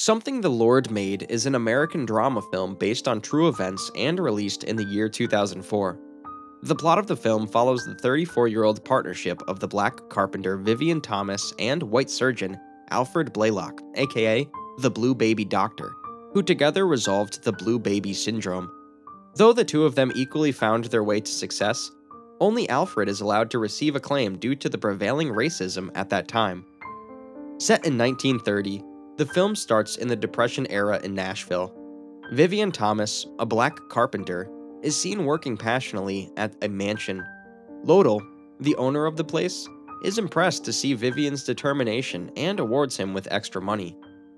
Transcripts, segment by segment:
Something the Lord Made is an American drama film based on true events and released in the year 2004. The plot of the film follows the 34 year old partnership of the black carpenter Vivian Thomas and white surgeon Alfred Blalock, aka the Blue Baby Doctor, who together resolved the Blue Baby Syndrome. Though the two of them equally found their way to success, only Alfred is allowed to receive acclaim due to the prevailing racism at that time. Set in 1930, the film starts in the Depression era in Nashville. Vivian Thomas, a black carpenter, is seen working passionately at a mansion. Lodell, the owner of the place, is impressed to see Vivian's determination and awards him with extra money.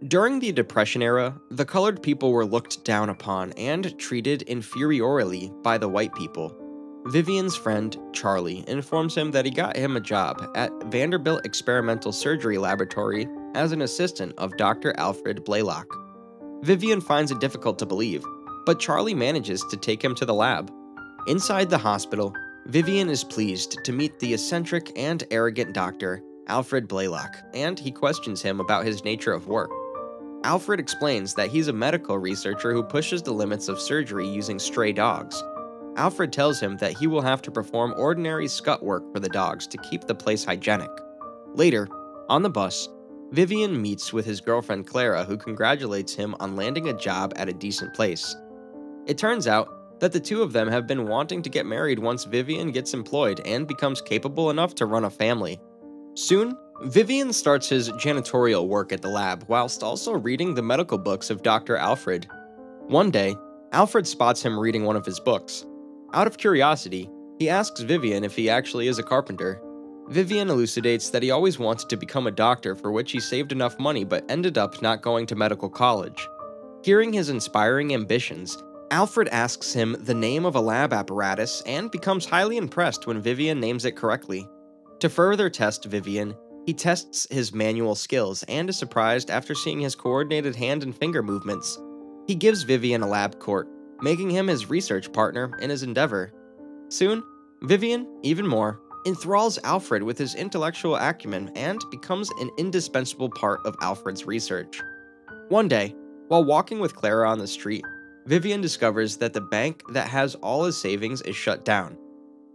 During the Depression era, the colored people were looked down upon and treated inferiorly by the white people. Vivian's friend, Charlie, informs him that he got him a job at Vanderbilt Experimental Surgery Laboratory as an assistant of Dr. Alfred Blalock. Vivian finds it difficult to believe, but Charlie manages to take him to the lab. Inside the hospital, Vivian is pleased to meet the eccentric and arrogant doctor, Alfred Blalock, and he questions him about his nature of work. Alfred explains that he's a medical researcher who pushes the limits of surgery using stray dogs. Alfred tells him that he will have to perform ordinary scut work for the dogs to keep the place hygienic. Later, on the bus, Vivian meets with his girlfriend Clara, who congratulates him on landing a job at a decent place. It turns out that the two of them have been wanting to get married once Vivian gets employed and becomes capable enough to run a family. Soon, Vivian starts his janitorial work at the lab whilst also reading the medical books of Dr. Alfred. One day, Alfred spots him reading one of his books. Out of curiosity, he asks Vivian if he actually is a carpenter, Vivian elucidates that he always wanted to become a doctor for which he saved enough money but ended up not going to medical college. Hearing his inspiring ambitions, Alfred asks him the name of a lab apparatus and becomes highly impressed when Vivian names it correctly. To further test Vivian, he tests his manual skills and is surprised after seeing his coordinated hand and finger movements. He gives Vivian a lab coat, making him his research partner in his endeavor. Soon, Vivian, even more, enthralls Alfred with his intellectual acumen and becomes an indispensable part of Alfred's research. One day, while walking with Clara on the street, Vivian discovers that the bank that has all his savings is shut down.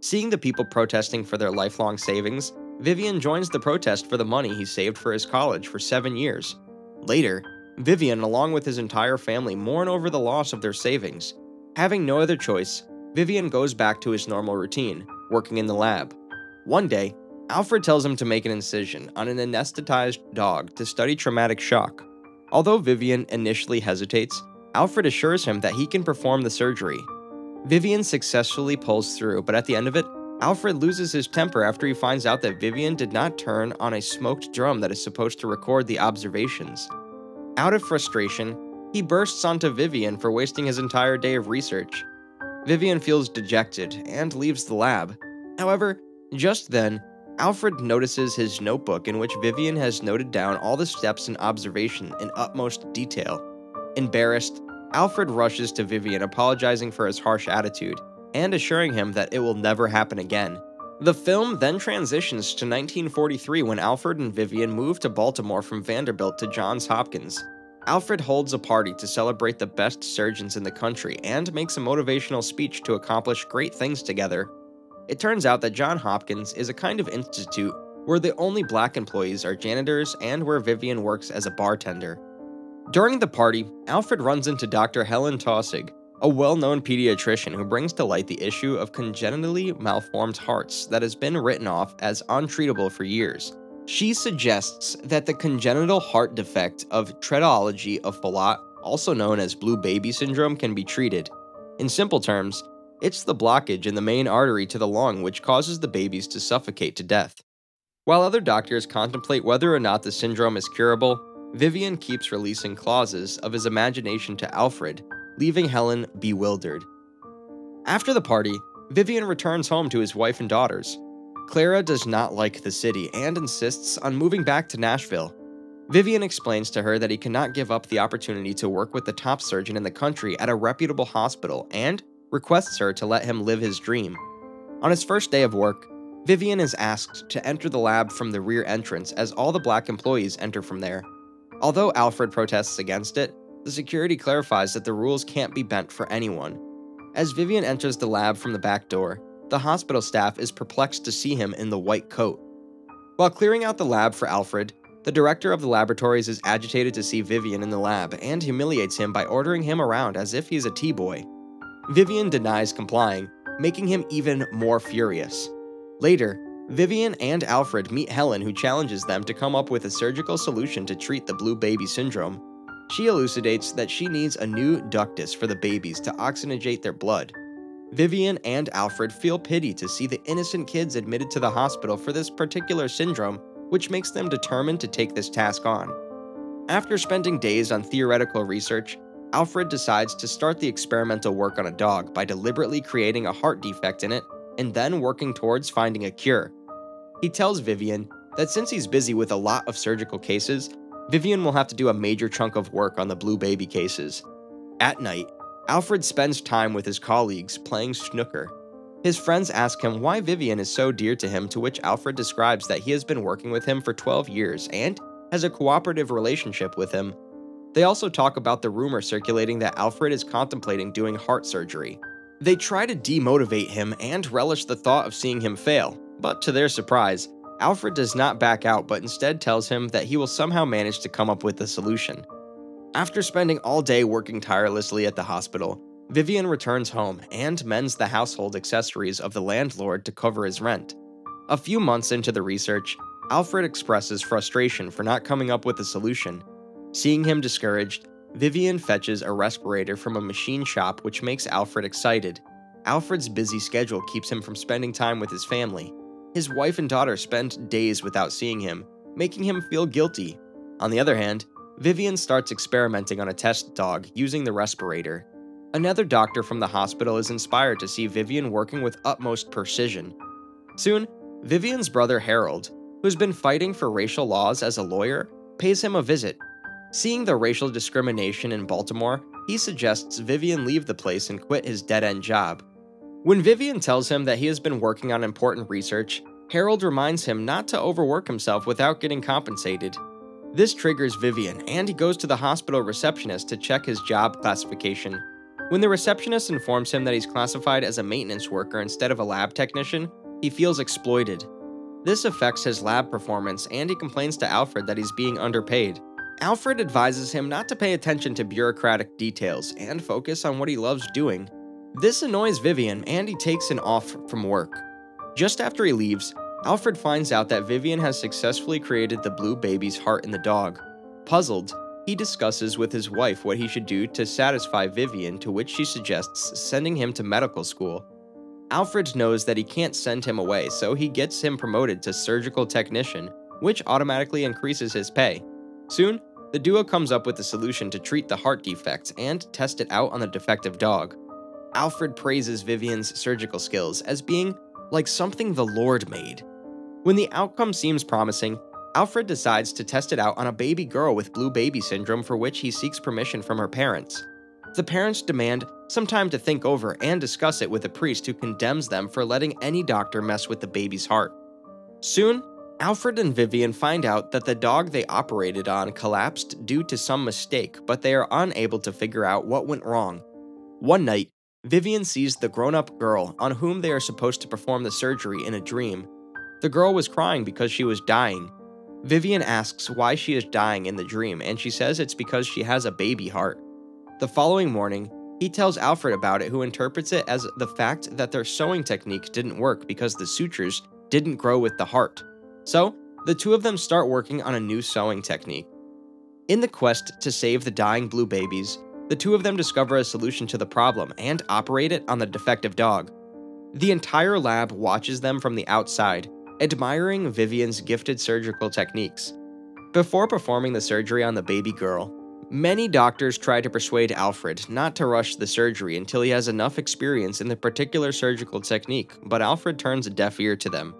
Seeing the people protesting for their lifelong savings, Vivian joins the protest for the money he saved for his college for seven years. Later, Vivian, along with his entire family, mourn over the loss of their savings. Having no other choice, Vivian goes back to his normal routine, working in the lab. One day, Alfred tells him to make an incision on an anesthetized dog to study traumatic shock. Although Vivian initially hesitates, Alfred assures him that he can perform the surgery. Vivian successfully pulls through, but at the end of it, Alfred loses his temper after he finds out that Vivian did not turn on a smoked drum that is supposed to record the observations. Out of frustration, he bursts onto Vivian for wasting his entire day of research. Vivian feels dejected and leaves the lab. However, just then, Alfred notices his notebook in which Vivian has noted down all the steps and observation in utmost detail. Embarrassed, Alfred rushes to Vivian apologizing for his harsh attitude and assuring him that it will never happen again. The film then transitions to 1943 when Alfred and Vivian move to Baltimore from Vanderbilt to Johns Hopkins. Alfred holds a party to celebrate the best surgeons in the country and makes a motivational speech to accomplish great things together. It turns out that John Hopkins is a kind of institute where the only black employees are janitors and where Vivian works as a bartender. During the party, Alfred runs into Dr. Helen Taussig, a well known pediatrician who brings to light the issue of congenitally malformed hearts that has been written off as untreatable for years. She suggests that the congenital heart defect of tetralogy of Fallot, also known as blue baby syndrome, can be treated. In simple terms, it's the blockage in the main artery to the lung which causes the babies to suffocate to death. While other doctors contemplate whether or not the syndrome is curable, Vivian keeps releasing clauses of his imagination to Alfred, leaving Helen bewildered. After the party, Vivian returns home to his wife and daughters. Clara does not like the city and insists on moving back to Nashville. Vivian explains to her that he cannot give up the opportunity to work with the top surgeon in the country at a reputable hospital and requests her to let him live his dream. On his first day of work, Vivian is asked to enter the lab from the rear entrance as all the black employees enter from there. Although Alfred protests against it, the security clarifies that the rules can't be bent for anyone. As Vivian enters the lab from the back door, the hospital staff is perplexed to see him in the white coat. While clearing out the lab for Alfred, the director of the laboratories is agitated to see Vivian in the lab and humiliates him by ordering him around as if he's a T-boy. Vivian denies complying, making him even more furious. Later, Vivian and Alfred meet Helen, who challenges them to come up with a surgical solution to treat the blue baby syndrome. She elucidates that she needs a new ductus for the babies to oxygenate their blood. Vivian and Alfred feel pity to see the innocent kids admitted to the hospital for this particular syndrome, which makes them determined to take this task on. After spending days on theoretical research, Alfred decides to start the experimental work on a dog by deliberately creating a heart defect in it and then working towards finding a cure. He tells Vivian that since he's busy with a lot of surgical cases, Vivian will have to do a major chunk of work on the blue baby cases. At night, Alfred spends time with his colleagues playing snooker. His friends ask him why Vivian is so dear to him, to which Alfred describes that he has been working with him for 12 years and has a cooperative relationship with him. They also talk about the rumor circulating that Alfred is contemplating doing heart surgery. They try to demotivate him and relish the thought of seeing him fail, but to their surprise, Alfred does not back out but instead tells him that he will somehow manage to come up with a solution. After spending all day working tirelessly at the hospital, Vivian returns home and mends the household accessories of the landlord to cover his rent. A few months into the research, Alfred expresses frustration for not coming up with a solution. Seeing him discouraged, Vivian fetches a respirator from a machine shop, which makes Alfred excited. Alfred's busy schedule keeps him from spending time with his family, his wife and daughter spend days without seeing him, making him feel guilty. On the other hand, Vivian starts experimenting on a test dog using the respirator. Another doctor from the hospital is inspired to see Vivian working with utmost precision. Soon, Vivian's brother Harold, who's been fighting for racial laws as a lawyer, pays him a visit. Seeing the racial discrimination in Baltimore, he suggests Vivian leave the place and quit his dead end job. When Vivian tells him that he has been working on important research, Harold reminds him not to overwork himself without getting compensated. This triggers Vivian, and he goes to the hospital receptionist to check his job classification. When the receptionist informs him that he's classified as a maintenance worker instead of a lab technician, he feels exploited. This affects his lab performance, and he complains to Alfred that he's being underpaid. Alfred advises him not to pay attention to bureaucratic details and focus on what he loves doing. This annoys Vivian, and he takes an off from work. Just after he leaves, Alfred finds out that Vivian has successfully created the blue baby's heart in the dog. Puzzled, he discusses with his wife what he should do to satisfy Vivian, to which she suggests sending him to medical school. Alfred knows that he can't send him away, so he gets him promoted to surgical technician, which automatically increases his pay. Soon, the duo comes up with a solution to treat the heart defects and test it out on the defective dog. Alfred praises Vivian's surgical skills as being like something the Lord made. When the outcome seems promising, Alfred decides to test it out on a baby girl with blue baby syndrome for which he seeks permission from her parents. The parents demand some time to think over and discuss it with a priest who condemns them for letting any doctor mess with the baby's heart. Soon, Alfred and Vivian find out that the dog they operated on collapsed due to some mistake, but they are unable to figure out what went wrong. One night, Vivian sees the grown up girl on whom they are supposed to perform the surgery in a dream. The girl was crying because she was dying. Vivian asks why she is dying in the dream, and she says it's because she has a baby heart. The following morning, he tells Alfred about it, who interprets it as the fact that their sewing technique didn't work because the sutures didn't grow with the heart. So, the two of them start working on a new sewing technique. In the quest to save the dying blue babies, the two of them discover a solution to the problem and operate it on the defective dog. The entire lab watches them from the outside, admiring Vivian's gifted surgical techniques. Before performing the surgery on the baby girl, many doctors try to persuade Alfred not to rush the surgery until he has enough experience in the particular surgical technique, but Alfred turns a deaf ear to them.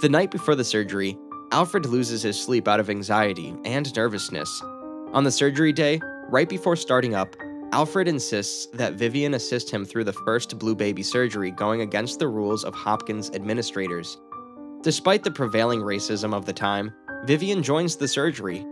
The night before the surgery, Alfred loses his sleep out of anxiety and nervousness. On the surgery day, Right before starting up, Alfred insists that Vivian assist him through the first blue baby surgery, going against the rules of Hopkins administrators. Despite the prevailing racism of the time, Vivian joins the surgery.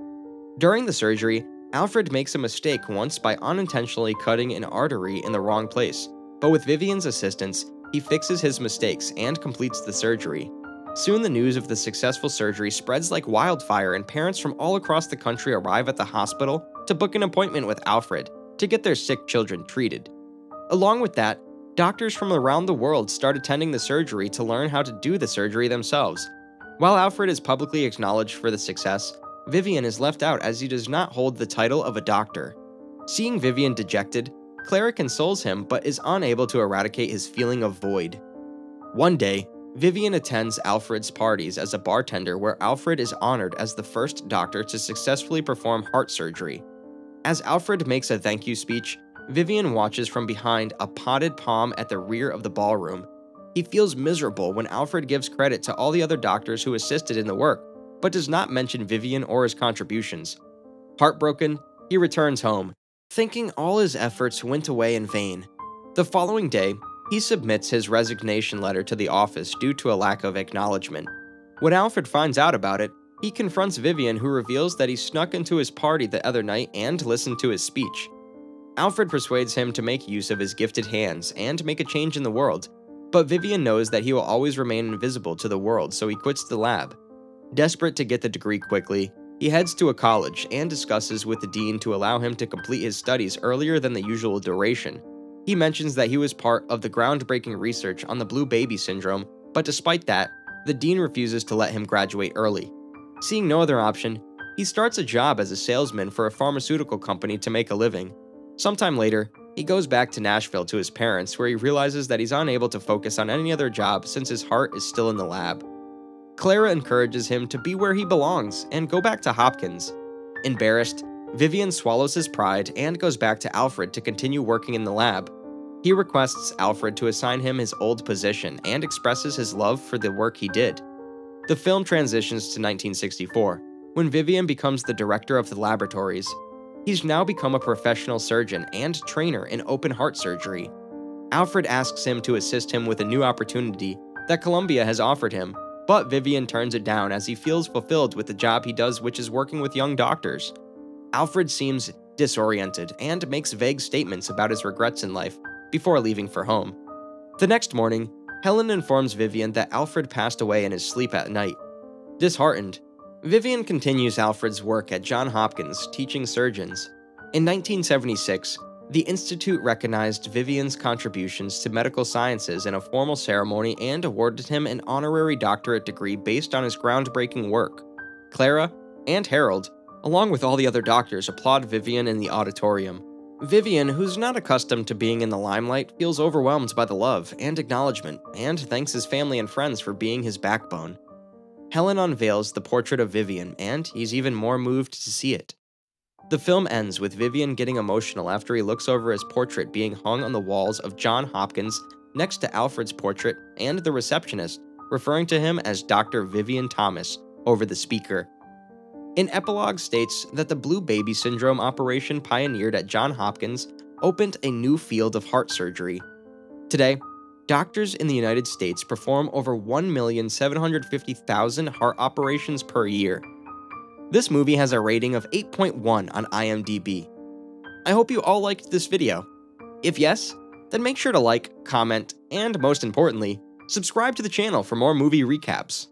During the surgery, Alfred makes a mistake once by unintentionally cutting an artery in the wrong place, but with Vivian's assistance, he fixes his mistakes and completes the surgery. Soon, the news of the successful surgery spreads like wildfire, and parents from all across the country arrive at the hospital to book an appointment with Alfred to get their sick children treated. Along with that, doctors from around the world start attending the surgery to learn how to do the surgery themselves. While Alfred is publicly acknowledged for the success, Vivian is left out as he does not hold the title of a doctor. Seeing Vivian dejected, Clara consoles him but is unable to eradicate his feeling of void. One day, Vivian attends Alfred's parties as a bartender where Alfred is honored as the first doctor to successfully perform heart surgery. As Alfred makes a thank you speech, Vivian watches from behind a potted palm at the rear of the ballroom. He feels miserable when Alfred gives credit to all the other doctors who assisted in the work, but does not mention Vivian or his contributions. Heartbroken, he returns home, thinking all his efforts went away in vain. The following day, he submits his resignation letter to the office due to a lack of acknowledgement. When Alfred finds out about it, he confronts Vivian, who reveals that he snuck into his party the other night and listened to his speech. Alfred persuades him to make use of his gifted hands and make a change in the world, but Vivian knows that he will always remain invisible to the world, so he quits the lab. Desperate to get the degree quickly, he heads to a college and discusses with the dean to allow him to complete his studies earlier than the usual duration. He mentions that he was part of the groundbreaking research on the blue baby syndrome, but despite that, the dean refuses to let him graduate early. Seeing no other option, he starts a job as a salesman for a pharmaceutical company to make a living. Sometime later, he goes back to Nashville to his parents, where he realizes that he's unable to focus on any other job since his heart is still in the lab. Clara encourages him to be where he belongs and go back to Hopkins. Embarrassed, Vivian swallows his pride and goes back to Alfred to continue working in the lab. He requests Alfred to assign him his old position and expresses his love for the work he did. The film transitions to 1964, when Vivian becomes the director of the laboratories. He's now become a professional surgeon and trainer in open heart surgery. Alfred asks him to assist him with a new opportunity that Columbia has offered him, but Vivian turns it down as he feels fulfilled with the job he does, which is working with young doctors. Alfred seems disoriented and makes vague statements about his regrets in life before leaving for home. The next morning, Helen informs Vivian that Alfred passed away in his sleep at night. Disheartened, Vivian continues Alfred's work at Johns Hopkins teaching surgeons. In 1976, the Institute recognized Vivian's contributions to medical sciences in a formal ceremony and awarded him an honorary doctorate degree based on his groundbreaking work. Clara and Harold, along with all the other doctors, applaud Vivian in the auditorium. Vivian, who's not accustomed to being in the limelight, feels overwhelmed by the love and acknowledgement and thanks his family and friends for being his backbone. Helen unveils the portrait of Vivian, and he's even more moved to see it. The film ends with Vivian getting emotional after he looks over his portrait being hung on the walls of John Hopkins next to Alfred's portrait and the receptionist, referring to him as Dr. Vivian Thomas over the speaker. An epilogue states that the Blue Baby Syndrome operation pioneered at John Hopkins opened a new field of heart surgery. Today, doctors in the United States perform over 1,750,000 heart operations per year. This movie has a rating of 8.1 on IMDb. I hope you all liked this video. If yes, then make sure to like, comment, and most importantly, subscribe to the channel for more movie recaps.